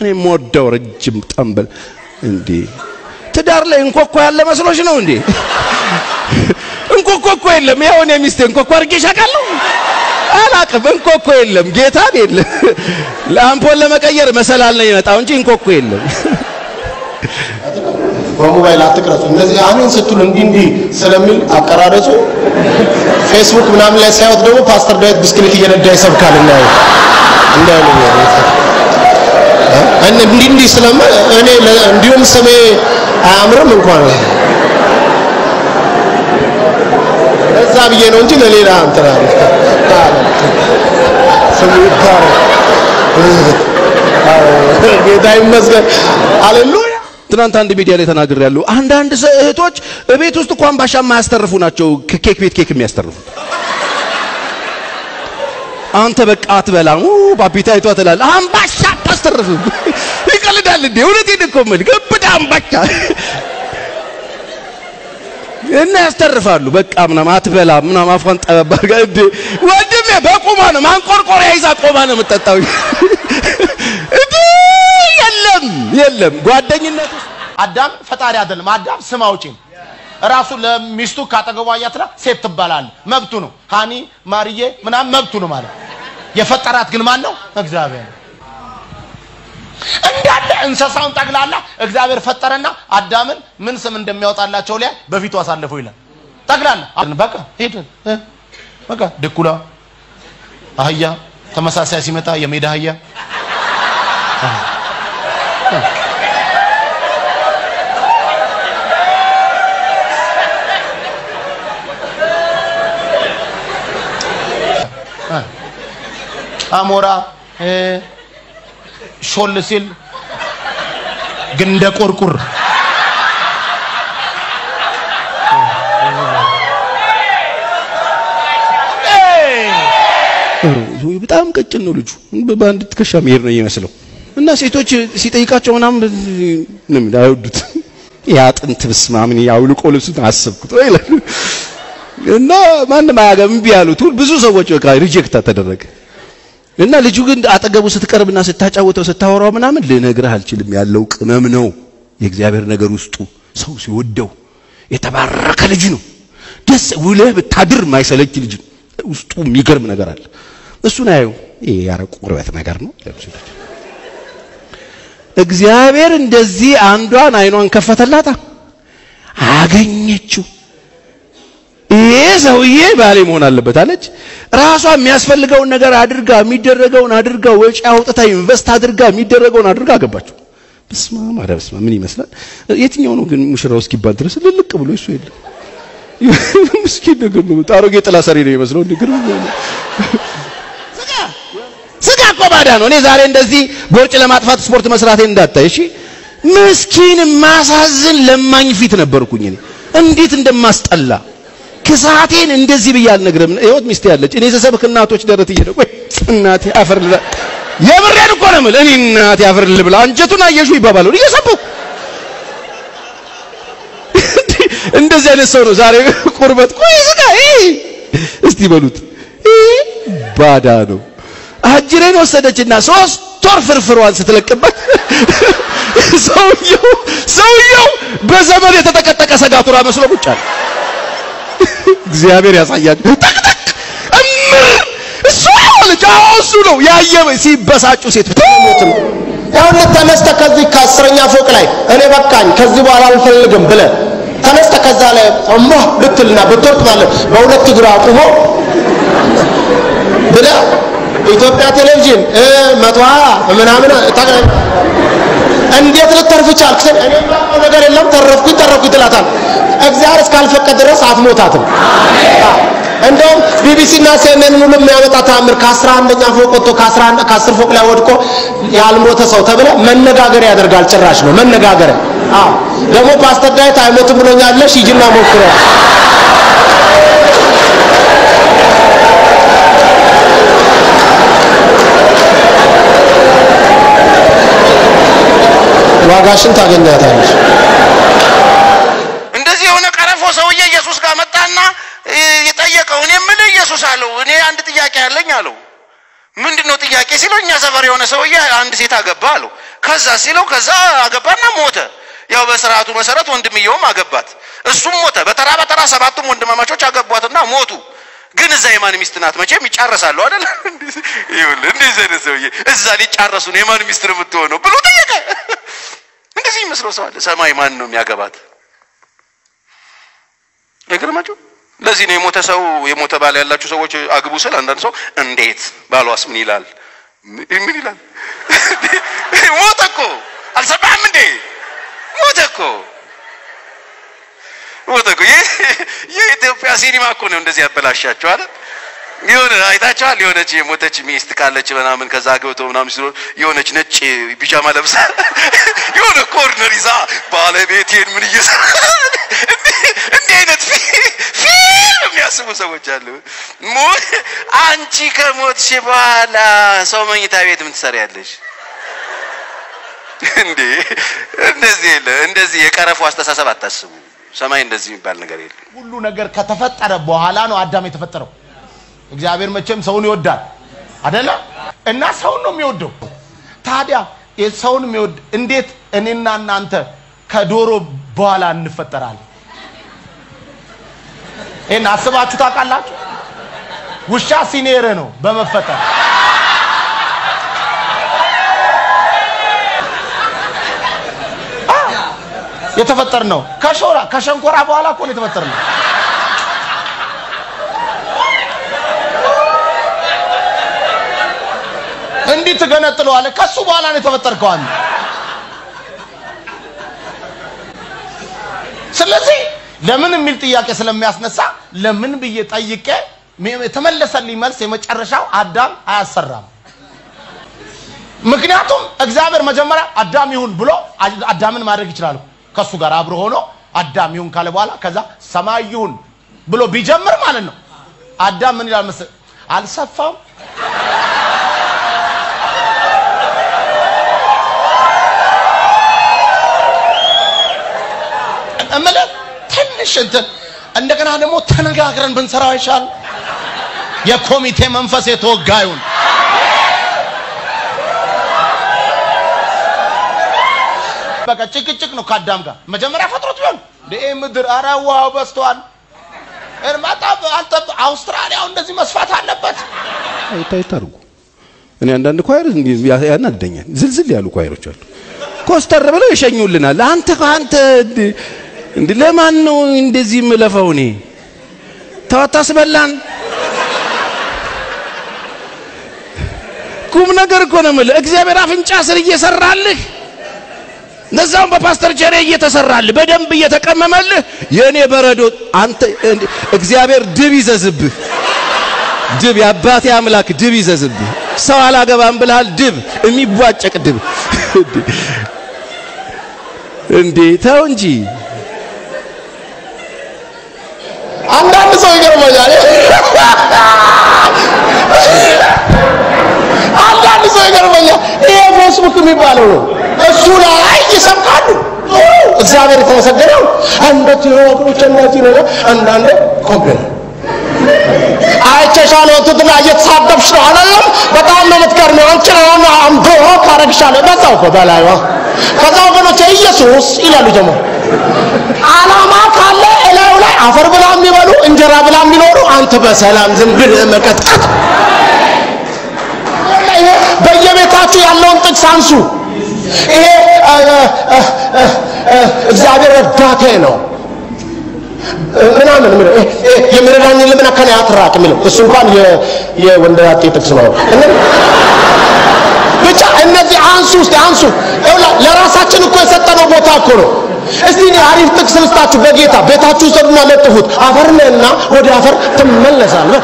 እኔ የምወደው ረጅም ጠንበል እንዴ ትዳር ላይ እንኮኮ ያለ መስሎሽ ነው እንዴ? እንኮኮ እኮ የለም። ያው እኔ ሚስቴ እንኮኮ አድርጌሽ አውቃለሁ? አላቅም። እንኮኮ የለም። ጌታን የለም። ለአምፖል ለመቀየር መሰላል ነው የመጣው እንጂ እንኮኮ የለም። በሞባይል አትቅረጹ። እንደዚህ አሜን ስትሉ እንዲህ እንዲህ ስለሚል አቀራረጹ። ፌስቡክ ምናምን ላይ ሳይወት ደግሞ ፓስተር ዳዊት ብስክሌት እየነዳ ይሰብካል እና እንዳሉ እንዲህ እንዲህ ስለማ እኔ እንዲሁም ስሜ አያምርም እንኳን። እዛ ብዬ ነው እንጂ ለሌላ እንትና ስሙ ይባረክ። ጌታ ይመስገን። ሃሌሉያ ትናንት አንድ ሚዲያ ላይ ተናግሬ ያለሁ አንዳንድ እህቶች እቤት ውስጥ እንኳን ባሻ የማያስተርፉ ናቸው ኬክ ቤት ኬክ የሚያስተርፉት። አንተ በቃ አትበላም ባቢታ አይቷ ትላለህ። አምባሻ አታስተርፍም። ይቀልዳል እንዴ? እውነቴን እኮ ግብዳ አምባሻ እና ያስተርፋሉ። በቃ ምናምን አትበላም ምናምን አፏን ጠበብ አድርጋ እንዴ ወንድሜ በቁማ ነው ማንቆርቆሪያ ይዛ ቆማ ነው የምትጠጣው። እንዴ የለም የለም ጓደኝነት ውስጥ አዳም ፈጣሪ አይደለም። አዳም ስም አውጪ ነው። ራሱ ለሚስቱ ካጠገቧ አያትና ሴት ትባላል። መብቱ ነው። ሃኒ ማርዬ ምናምን መብቱ ነው ማለት የፈጠራት ግን ማን ነው? እግዚአብሔር እንዳለ እንስሳውን ጠቅላላ እግዚአብሔር ፈጠረና አዳምን ምን ስም እንደሚያወጣላቸው ላይ በፊቱ አሳልፈው ይላል። ጠቅላላ በቃ እ፣ በቃ ድኩላ፣ አህያ፣ ተመሳሳይ ሲመጣ የሜዳ አህያ አሞራ ሾል ሲል ግንደ ቁርቁር በጣም ቀጭን ነው ልጁ። በአንድ ትከሻ መሄድ ነው የሚመስለው። እና ሴቶች ሲጠይቃቸው ምናምን ምንም አይወዱት። ያ አጥንት ብስማ ምን ያውልቆ ልብሱን አሰብኩት ይላሉ። እና ማንም አያገም እምቢ ያሉት ብዙ ሰዎች በቃ ሪጀክት ተደረገ። እና ልጁ ግን አጠገቡ ስትቀርብና ስታጫወተው ስታወራው ምናምን ልነግርህ አልችልም ያለው ቅመም ነው የእግዚአብሔር ነገር ውስጡ ሰው ሲወደው የተባረከ ልጅ ነው። ደስ ውለህ ብታድር ማይሰለች ልጅ ውስጡ የሚገርም ነገር አለ። እሱን አየው። ይሄ ያረቁ ቁርበት ነገር ነው። እግዚአብሔር እንደዚህ አንዷን አይኗን ከፈተላታ አገኘችው። ይሄ ሰውዬ ባሌ መሆን አለበት አለች። ራሷ የሚያስፈልገውን ነገር አድርጋ የሚደረገውን አድርጋ ወጪ አውጥታ ኢንቨስት አድርጋ የሚደረገውን አድርጋ አገባችው። ኧረ በስመ አብ ምን ይመስላል? የትኛው ነው ግን ሙሽራው እስኪባል ድረስ ልልቅ ብሎ እሱ የለም። ምስኪን ነገር ነው። አሮጌ ጥላ ሰሪ ነው የሚመስለው። እንደ ባዳ ነው። እኔ ዛሬ እንደዚህ ቦርጭ ለማጥፋት ስፖርት መስራቴን እንዳታይ እሺ። ምስኪን ማሳዝን ለማኝ ፊት ነበርኩኝ እኔ። እንዴት እንደማስጠላ! ክሳቴን እንደዚህ ብዬ አልነግርም። ይኸውት ሚስቴ ያለች እኔ ስሰብክ እናቶች ደረት እየደቁ እናቴ አፈር የምሬን እኮ ነው የምልህ። እኔ እናቴ አፈር ልብላ አንጀቱን አየሹ ይባባሉ። እየሰበኩ እንደዚህ አይነት ሰው ነው ዛሬ ቁርበት። ቆይ ስጋ እስቲ በሉት። ባዳ ነው። አጅሬን ወሰደችና ሶስት ወር ፍርፍሯን ስትለቅበት ሰውየው ሰውየው በዘመን የተጠቀጠቀ ሰጋቱራ መስሎ ቁጭ አለ። እግዚአብሔር ያሳያል። ጠቅጠቅ እምር እሱ ልጅ አዎ እሱ ነው ያየ ሲበሳጩ ሴት ሞት ነው። ተነስተ ከዚህ ከአስረኛ ፎቅ ላይ እኔ በቃኝ ከዚህ በኋላ አልፈልግም ብለ ተነስተ ከዛ ላይ እማ ልትልና ብትወርቅ ማለት በሁለት እግር አቁሞ ብሎ ኢትዮጵያ ቴሌቪዥን መቶ ሀያ ምናምን እንዴት ልትተርፍ ቻልክ? እኔ የማውቀው ነገር የለም ተረፍኩኝ ተረፍኩኝ ትላታል። እግዚአብሔር እስካልፈቀደ ድረስ አትሞታትም። እንደውም ቢቢሲ እና ሲኤንኤን ሙሉ የሚያመጣ ተአምር ከአስራ አንደኛ ፎቅ ወጥቶ ከአስራ አንድ ከአስር ፎቅ ላይ ወድቆ ያልሞተ ሰው ተብሎ መነጋገሪያ ያደርጋል። ጭራሽ ነው መነጋገሪያ። አዎ ደግሞ ፓስተር ዳዊት አይሞትም ብሎኛል ሂጂና ሞክረው። ዋጋሽን ታገኛታለሽ። እንደዚህ የሆነ ቀረፎ ሰውዬ ኢየሱስ ጋር መጣና የጠየቀው እኔ ምን ኢየሱስ አለው? እኔ አንድ ጥያቄ ያለኝ አለው። ምንድን ነው ጥያቄ ሲለው እኛ ሰፈር የሆነ ሰውዬ አንድ ሴት አገባ አለው። ከዛ ሲለው ከዛ አገባና ሞተ። ያው በስርዓቱ መሰረት ወንድምየውም አገባት። እሱም ሞተ። በተራ በተራ ሰባቱም ወንድማማቾች አገቧትና ሞቱ። ግን እዛ የማን ሚስት ናት? መቼም ይጫረሳሉ አይደል? እንደዚህ አይነት ሰውዬ እዛ ሊጫረሱ ነው የማን ሚስት ነው ብሎ ጠየቀ ይመስለው ሰው አለ። ሰማይ ማን ነው የሚያገባት? አይገርማችሁ? ለዚህ ነው የሞተ ሰው የሞተ ባል ያላችሁ ሰዎች አግቡ ስል አንዳንድ ሰው እንዴት ባሏስ ምን ይላል? ምን ይላል? ሞተ እኮ። አልሰማህም እንዴ? ሞተ እኮ። ሞተ እኮ። የኢትዮጵያ ሲኒማ እኮ ነው እንደዚህ ያበላሻቸው አይደል የሆነ አይታችኋል? የሆነች የሞተች ሚስት ካለች ምናምን ከዛ አግብቶ ምናምን ሲሆን የሆነች ነጭ ቢጃማ ለብሳ የሆነ ኮርነር ይዛ ባለቤቴን ምን እየሰራ እንዲህ አይነት ፊልም የሚያስቡ ሰዎች አሉ። አንቺ ከሞትሽ በኋላ ሰው መኝታ ቤት ምን ትሰሪያለሽ? እንዴ! እንደዚህ የለ። እንደዚህ የቀረፉ አስተሳሰብ አታስቡ። ሰማይ እንደዚህ የሚባል ነገር የለም። ሁሉ ነገር ከተፈጠረ በኋላ ነው አዳም የተፈጠረው እግዚአብሔር መቼም ሰውን ይወዳል። አደለ እና ሰውን ነው የሚወደው። ታዲያ ሰውን የሚወድ እንዴት እኔና እናንተ ከዶሮ በኋላ እንፈጠራለን? ይህን አስባችሁ ታውቃላችሁ? ውሻ ሲኔረ ነው በመፈጠር። የተፈጠር ነው ከሾራ ከሸንኮራ በኋላ እኮ ነው የተፈጠር ነው እንዲህ ትገነጥለዋለህ? ከሱ በኋላ ነው የተፈጠርከው አንተ። ስለዚህ ለምን የሚል ጥያቄ ስለሚያስነሳ ለምን ብዬ ጠይቄ የተመለሰልኝ መልስ የመጨረሻው አዳም አያሰራም። ምክንያቱም እግዚአብሔር መጀመሪያ አዳም ይሁን ብሎ አዳምን ማድረግ ይችላል። ከሱ ጋር አብሮ ሆኖ አዳም ይሁን ካለ በኋላ ከዛ ሰማይ ይሁን ብሎ ቢጀምር ማለት ነው። አዳም ምን ይላል መሰለህ? አልሰፋም እምልህ ትንሽ እንትን። እንደገና ደግሞ ተነጋግረን ብንሰራው ይሻል። የኮሚቴ መንፈስ የተወጋዩን። በቃ ጭቅጭቅ ነው ከአዳም ጋር። መጀመሪያ ፈጥሮት ቢሆን ይህ ምድር ኧረ ውሃው በዝቷል። እርማጣ አንተ አውስትራሊያው እንደዚህ መስፋት አለበት። አይታይ ታርጉ እኔ አንዳንድ ኳየር ያናደኛል። ዝልዝል ያሉ ኳየሮች አሉ። ኮስተር ብለው ይሸኙልናል። አንተ አንተ እንዲ ለማን ነው እንደዚህ የምለፈው እኔ? ተዋታስበላን ቁም ነገር እኮ ነው የምልህ። እግዚአብሔር አፍንጫ ስር እየሰራልህ እነዛውም በፓስተር ጀሬ እየተሰራልህ በደንብ እየተቀመመልህ የእኔ በረዶ አንተ እግዚአብሔር ድብ ይዘዝብህ። ድብ የአባቴ አምላክ ድብ ይዘዝብህ። ሰው አላገባም ብልሃል ድብ የሚቧጨቅ ድብ። እንዴ ተው እንጂ አንዳንድ ሰው ይገርመኛል አንዳንድ ሰው ይገርመኛል ይሄ ፌስቡክ የሚባለው ነው እሱ ላይ ይሰብካሉ እግዚአብሔር የተመሰገነው አንዳች ወገኖች እንደዚህ ነው አንዳንድ ኮምፕሌን አይቼሻለሁ ትትና እየተሳደብሽ ነው አላለም በጣም ነው የምትገርመው አንቺ ነው አምዶ ካረግሻለሁ በዛው እኮ በላይዋ ከዛ ወገኖች ኢየሱስ ይላሉ ደግሞ አላማ ካለ አፈር ብላ የሚበሉ እንጀራ ብላ የሚኖሩ አንተ በሰላም ዝም ብለህ መቀጥቀጥ። በየቤታችሁ ያለውን ጥቅስ አንሱ። ይሄ እግዚአብሔር ረዳቴ ነው። ምናምን የሚለው የሚረዳኝ ልምና ከኔ አትራቅ የሚለው እሱ እንኳን የወንደላጤ ጥቅስ ነው። ብቻ እነዚህ አንሱ ውስጥ አንሱ። ለራሳችን እኮ የሰጠነው ቦታ እኮ ነው። እስቲ እኔ አሪፍ ጥቅስ ልስጣችሁ። በጌታ ቤታችሁ ውሰዱና ለጥፉት። አፈር ነህና ወደ አፈር ትመለሳለህ